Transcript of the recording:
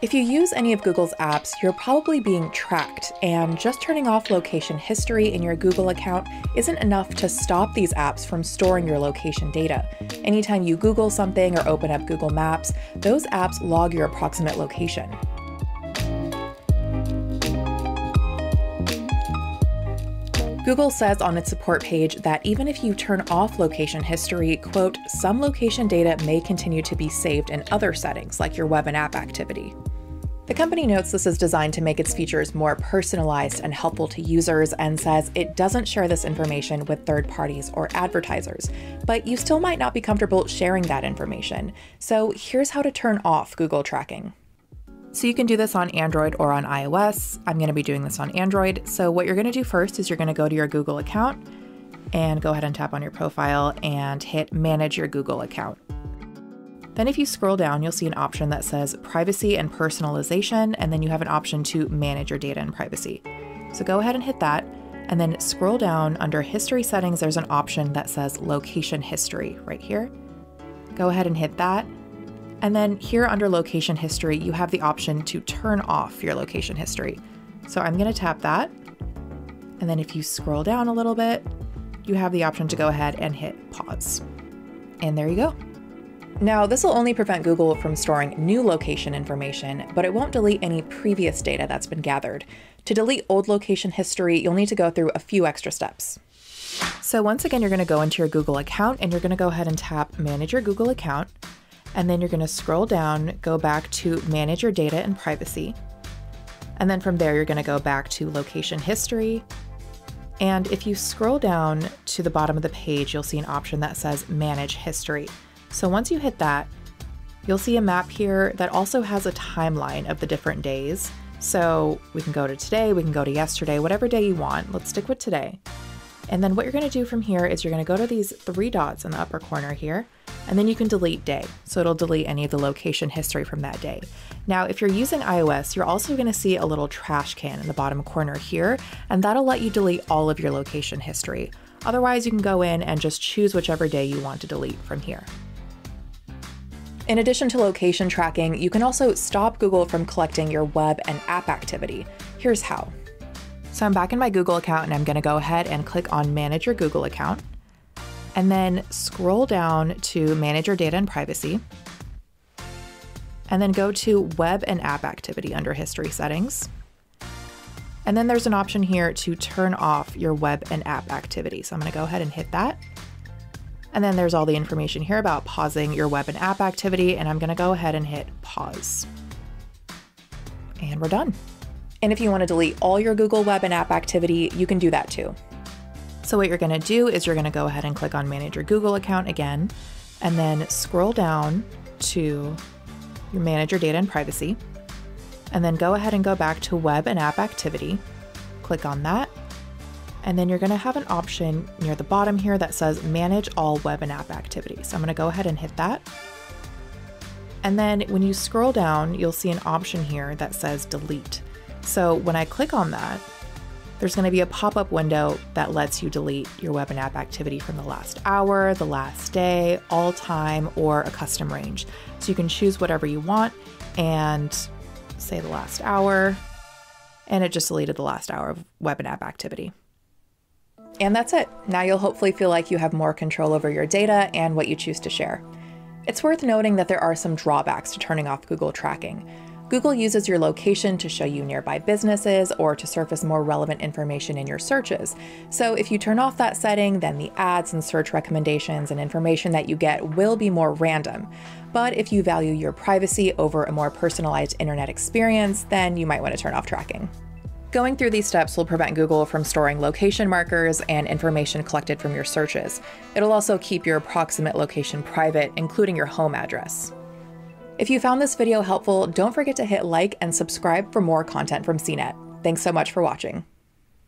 If you use any of Google's apps, you're probably being tracked, and just turning off location history in your Google account isn't enough to stop these apps from storing your location data. Anytime you Google something or open up Google Maps, those apps log your approximate location. Google says on its support page that even if you turn off location history, quote, some location data may continue to be saved in other settings, like your web and app activity. The company notes this is designed to make its features more personalized and helpful to users and says it doesn't share this information with third parties or advertisers, but you still might not be comfortable sharing that information. So here's how to turn off Google tracking. So you can do this on Android or on iOS. I'm going to be doing this on Android. So what you're going to do first is you're going to go to your Google account and go ahead and tap on your profile and hit manage your Google account. Then if you scroll down, you'll see an option that says privacy and personalization, and then you have an option to manage your data and privacy. So go ahead and hit that, and then scroll down under history settings, there's an option that says location history right here. Go ahead and hit that, and then here under location history, you have the option to turn off your location history. So I'm going to tap that. And then if you scroll down a little bit, you have the option to go ahead and hit pause. And there you go. Now, this will only prevent Google from storing new location information, but it won't delete any previous data that's been gathered. To delete old location history, you'll need to go through a few extra steps. So once again, you're going to go into your Google account and you're going to go ahead and tap Manage your Google account. And then you're going to scroll down, go back to Manage Your Data and Privacy. And then from there, you're going to go back to Location History. And if you scroll down to the bottom of the page, you'll see an option that says Manage History. So once you hit that, you'll see a map here that also has a timeline of the different days. So we can go to today, we can go to yesterday, whatever day you want. Let's stick with today. And then what you're going to do from here is you're going to go to these three dots in the upper corner here and then you can delete day. So it'll delete any of the location history from that day. Now, if you're using iOS, you're also going to see a little trash can in the bottom corner here, and that'll let you delete all of your location history. Otherwise, you can go in and just choose whichever day you want to delete from here. In addition to location tracking, you can also stop Google from collecting your web and app activity. Here's how. So I'm back in my Google account and I'm going to go ahead and click on Manage Your Google Account and then scroll down to Manage Your Data and Privacy. And then go to Web and App Activity under History Settings. And then there's an option here to turn off your web and app activity. So I'm going to go ahead and hit that. And then there's all the information here about pausing your web and app activity. And I'm going to go ahead and hit pause. And we're done. And if you want to delete all your Google web and app activity, you can do that too. So what you're going to do is you're going to go ahead and click on manage your Google account again, and then scroll down to your manager data and privacy, and then go ahead and go back to web and app activity. Click on that. And then you're going to have an option near the bottom here that says manage all web and app activity. So I'm going to go ahead and hit that. And then when you scroll down, you'll see an option here that says delete. So when I click on that, there's going to be a pop up window that lets you delete your web and app activity from the last hour, the last day, all time, or a custom range. So you can choose whatever you want and say the last hour, and it just deleted the last hour of web and app activity. And that's it. Now you'll hopefully feel like you have more control over your data and what you choose to share. It's worth noting that there are some drawbacks to turning off Google tracking. Google uses your location to show you nearby businesses or to surface more relevant information in your searches. So if you turn off that setting, then the ads and search recommendations and information that you get will be more random. But if you value your privacy over a more personalized internet experience, then you might want to turn off tracking. Going through these steps will prevent Google from storing location markers and information collected from your searches. It'll also keep your approximate location private, including your home address. If you found this video helpful, don't forget to hit like and subscribe for more content from CNET. Thanks so much for watching.